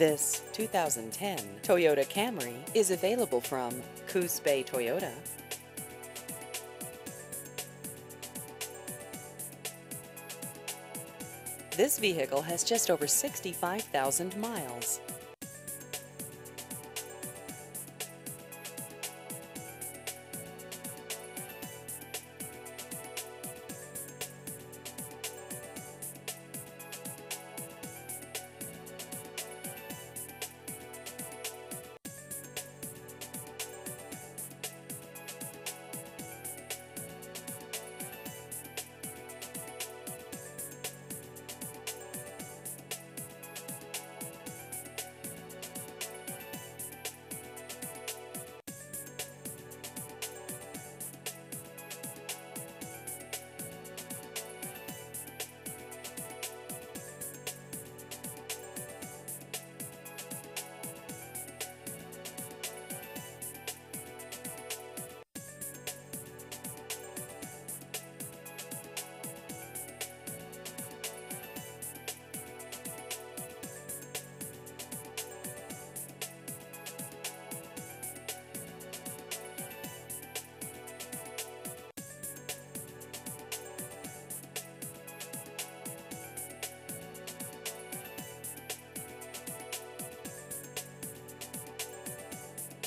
This 2010 Toyota Camry is available from Coos Bay Toyota. This vehicle has just over 65,000 miles.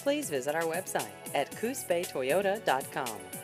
Please visit our website at coosbaytoyota.com.